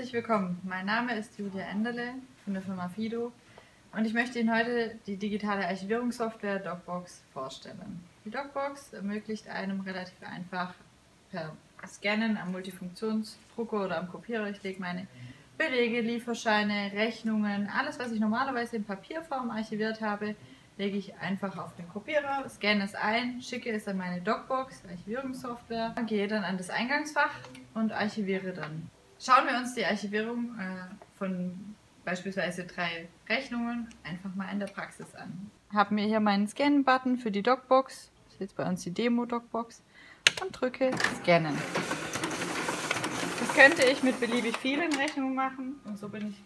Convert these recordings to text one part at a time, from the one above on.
herzlich willkommen. Mein Name ist Julia Enderle von der Firma Fido und ich möchte Ihnen heute die digitale Archivierungssoftware DocBox vorstellen. Die DocBox ermöglicht einem relativ einfach per Scannen am Multifunktionsdrucker oder am Kopierer, ich lege meine Belege, Lieferscheine, Rechnungen, alles was ich normalerweise in Papierform archiviert habe, lege ich einfach auf den Kopierer, scanne es ein, schicke es an meine DocBox, Archivierungssoftware, gehe dann an das Eingangsfach und archiviere dann. Schauen wir uns die Archivierung äh, von beispielsweise drei Rechnungen einfach mal in der Praxis an. Habe mir hier meinen Scan-Button für die DocBox, das ist jetzt bei uns die Demo-DocBox, und drücke Scannen. Das könnte ich mit beliebig vielen Rechnungen machen und so bin ich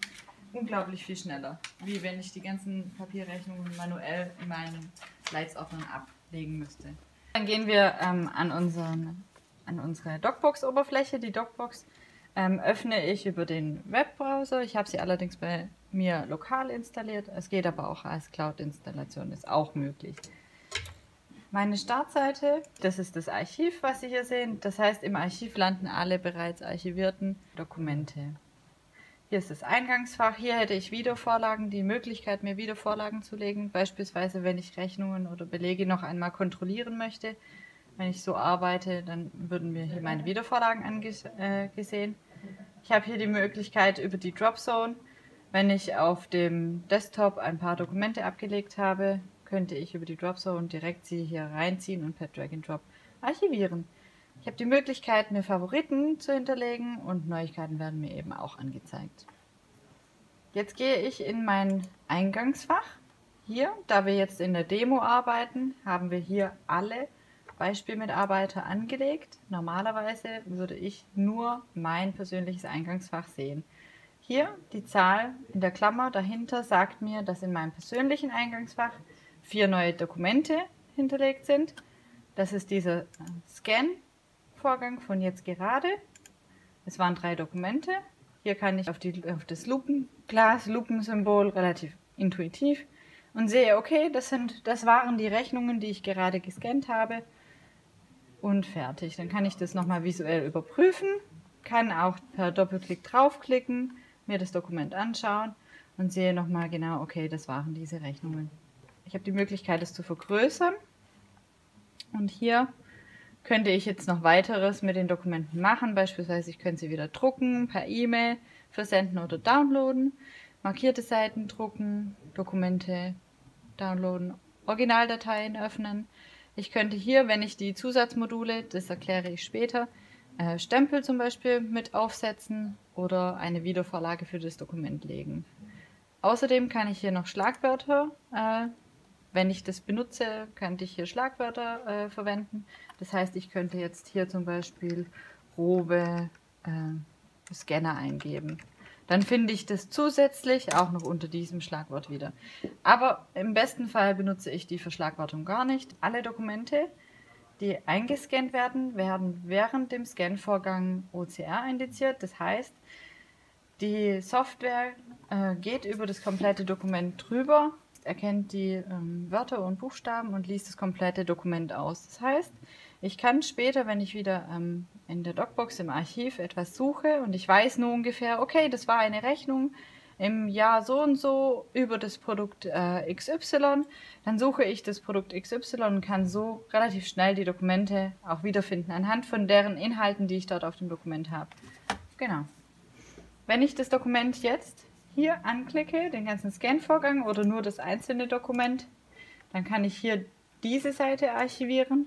unglaublich viel schneller, wie wenn ich die ganzen Papierrechnungen manuell in meinen Leitsordnern ablegen müsste. Dann gehen wir ähm, an, unseren, an unsere DocBox-Oberfläche. Die DocBox ähm, öffne ich über den Webbrowser. Ich habe sie allerdings bei mir lokal installiert. Es geht aber auch als Cloud-Installation, ist auch möglich. Meine Startseite, das ist das Archiv, was Sie hier sehen. Das heißt, im Archiv landen alle bereits archivierten Dokumente. Hier ist das Eingangsfach. Hier hätte ich Videovorlagen, die Möglichkeit, mir Videovorlagen zu legen. Beispielsweise, wenn ich Rechnungen oder Belege noch einmal kontrollieren möchte. Wenn ich so arbeite, dann würden mir hier meine Videovorlagen angesehen. Äh, ich habe hier die Möglichkeit über die Dropzone, wenn ich auf dem Desktop ein paar Dokumente abgelegt habe, könnte ich über die Dropzone direkt sie hier reinziehen und per Drag and Drop archivieren. Ich habe die Möglichkeit, mir Favoriten zu hinterlegen und Neuigkeiten werden mir eben auch angezeigt. Jetzt gehe ich in mein Eingangsfach. Hier, da wir jetzt in der Demo arbeiten, haben wir hier alle Beispielmitarbeiter angelegt. Normalerweise würde ich nur mein persönliches Eingangsfach sehen. Hier die Zahl in der Klammer dahinter sagt mir, dass in meinem persönlichen Eingangsfach vier neue Dokumente hinterlegt sind. Das ist dieser äh, Scan-Vorgang von jetzt gerade. Es waren drei Dokumente. Hier kann ich auf, die, auf das Lupenglas, Lupensymbol relativ intuitiv und sehe, okay, das, sind, das waren die Rechnungen, die ich gerade gescannt habe und fertig. Dann kann ich das nochmal visuell überprüfen, kann auch per Doppelklick draufklicken, mir das Dokument anschauen und sehe nochmal genau, okay, das waren diese Rechnungen. Ich habe die Möglichkeit, es zu vergrößern und hier könnte ich jetzt noch weiteres mit den Dokumenten machen. Beispielsweise, ich könnte sie wieder drucken, per E-Mail versenden oder downloaden, markierte Seiten drucken, Dokumente downloaden, Originaldateien öffnen, ich könnte hier, wenn ich die Zusatzmodule, das erkläre ich später, äh, Stempel zum Beispiel mit aufsetzen oder eine Wiedervorlage für das Dokument legen. Außerdem kann ich hier noch Schlagwörter, äh, wenn ich das benutze, könnte ich hier Schlagwörter äh, verwenden. Das heißt, ich könnte jetzt hier zum Beispiel Robe äh, Scanner eingeben dann finde ich das zusätzlich auch noch unter diesem Schlagwort wieder. Aber im besten Fall benutze ich die Verschlagwortung gar nicht. Alle Dokumente, die eingescannt werden, werden während dem Scanvorgang OCR indiziert. Das heißt, die Software äh, geht über das komplette Dokument drüber, erkennt die ähm, Wörter und Buchstaben und liest das komplette Dokument aus. Das heißt, ich kann später, wenn ich wieder ähm, in der Docbox im Archiv etwas suche und ich weiß nur ungefähr, okay, das war eine Rechnung im Jahr so und so über das Produkt äh, XY, dann suche ich das Produkt XY und kann so relativ schnell die Dokumente auch wiederfinden, anhand von deren Inhalten, die ich dort auf dem Dokument habe. Genau. Wenn ich das Dokument jetzt hier anklicke, den ganzen Scan-Vorgang oder nur das einzelne Dokument, dann kann ich hier diese Seite archivieren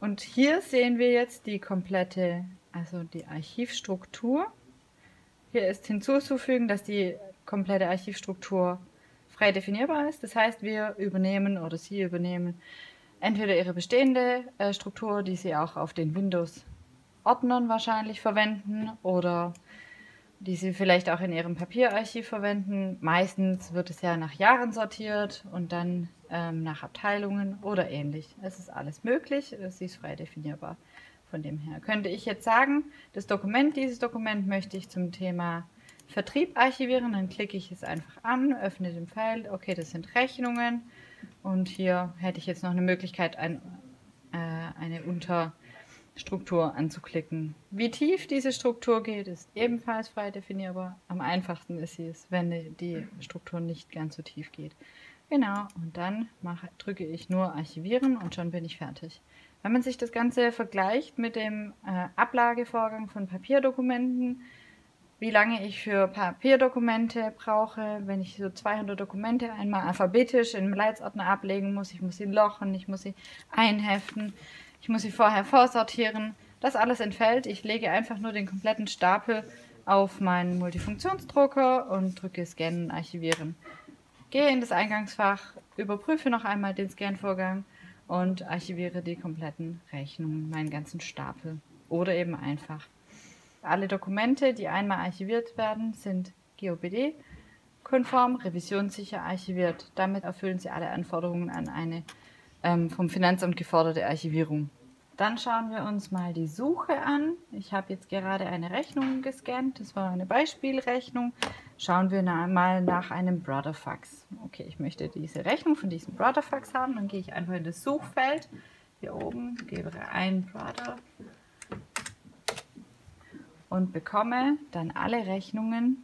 und hier sehen wir jetzt die komplette, also die Archivstruktur. Hier ist hinzuzufügen, dass die komplette Archivstruktur frei definierbar ist. Das heißt, wir übernehmen oder Sie übernehmen entweder Ihre bestehende äh, Struktur, die Sie auch auf den Windows-Ordnern wahrscheinlich verwenden oder die Sie vielleicht auch in Ihrem Papierarchiv verwenden. Meistens wird es ja nach Jahren sortiert und dann ähm, nach Abteilungen oder ähnlich. Es ist alles möglich, es ist frei definierbar. Von dem her könnte ich jetzt sagen, das Dokument, dieses Dokument möchte ich zum Thema Vertrieb archivieren, dann klicke ich es einfach an, öffne den Pfeil, okay, das sind Struktur anzuklicken. Wie tief diese Struktur geht, ist ebenfalls frei definierbar. Am einfachsten ist sie es, wenn die Struktur nicht ganz so tief geht. Genau, und dann mache, drücke ich nur Archivieren und schon bin ich fertig. Wenn man sich das Ganze vergleicht mit dem äh, Ablagevorgang von Papierdokumenten, wie lange ich für Papierdokumente brauche, wenn ich so 200 Dokumente einmal alphabetisch in Leitsordner ablegen muss, ich muss sie lochen, ich muss sie einheften, ich muss sie vorher vorsortieren, das alles entfällt. Ich lege einfach nur den kompletten Stapel auf meinen Multifunktionsdrucker und drücke Scannen, Archivieren. Gehe in das Eingangsfach, überprüfe noch einmal den Scanvorgang und archiviere die kompletten Rechnungen, meinen ganzen Stapel oder eben einfach alle Dokumente, die einmal archiviert werden, sind GOBD-konform, revisionssicher archiviert. Damit erfüllen sie alle Anforderungen an eine ähm, vom Finanzamt geforderte Archivierung. Dann schauen wir uns mal die Suche an. Ich habe jetzt gerade eine Rechnung gescannt. Das war eine Beispielrechnung. Schauen wir mal nach einem Brotherfax. Okay, ich möchte diese Rechnung von diesem Brotherfax haben. Dann gehe ich einfach in das Suchfeld hier oben, gebe ein Brother und bekomme dann alle Rechnungen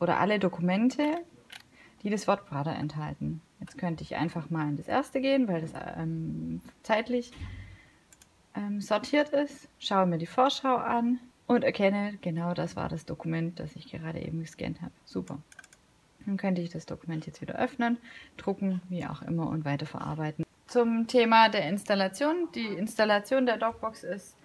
oder alle Dokumente, die das Wort Brother enthalten. Jetzt könnte ich einfach mal in das erste gehen, weil das ähm, zeitlich ähm, sortiert ist, schaue mir die Vorschau an und erkenne, genau das war das Dokument, das ich gerade eben gescannt habe. Super. Dann könnte ich das Dokument jetzt wieder öffnen, drucken, wie auch immer und weiterverarbeiten. Zum Thema der Installation. Die Installation der Docbox ist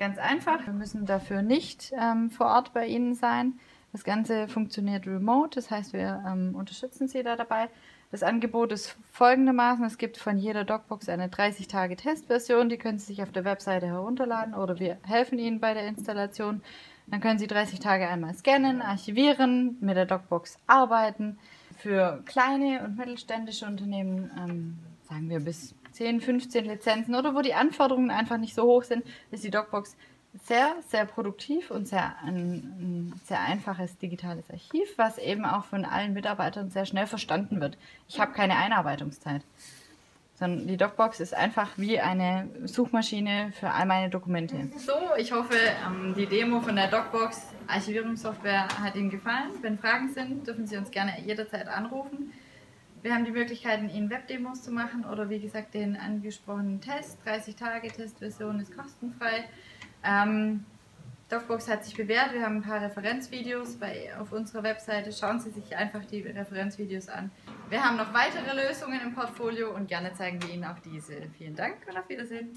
Ganz einfach. Wir müssen dafür nicht ähm, vor Ort bei Ihnen sein. Das Ganze funktioniert remote, das heißt, wir ähm, unterstützen Sie da dabei. Das Angebot ist folgendermaßen: Es gibt von jeder Docbox eine 30-Tage-Testversion, die können Sie sich auf der Webseite herunterladen oder wir helfen Ihnen bei der Installation. Dann können Sie 30 Tage einmal scannen, archivieren, mit der Docbox arbeiten. Für kleine und mittelständische Unternehmen, ähm, sagen wir bis 10, 15 Lizenzen oder wo die Anforderungen einfach nicht so hoch sind, ist die Docbox sehr, sehr produktiv und sehr ein, ein, sehr einfaches digitales Archiv, was eben auch von allen Mitarbeitern sehr schnell verstanden wird. Ich habe keine Einarbeitungszeit. Sondern die Docbox ist einfach wie eine Suchmaschine für all meine Dokumente. So, ich hoffe, ähm, die Demo von der Docbox Archivierungssoftware hat Ihnen gefallen. Wenn Fragen sind, dürfen Sie uns gerne jederzeit anrufen. Wir haben die Möglichkeiten, Ihnen Webdemos zu machen oder wie gesagt den angesprochenen Test. 30 Tage Testversion ist kostenfrei. Ähm, DocBox hat sich bewährt. Wir haben ein paar Referenzvideos bei, auf unserer Webseite. Schauen Sie sich einfach die Referenzvideos an. Wir haben noch weitere Lösungen im Portfolio und gerne zeigen wir Ihnen auch diese. Vielen Dank und auf Wiedersehen.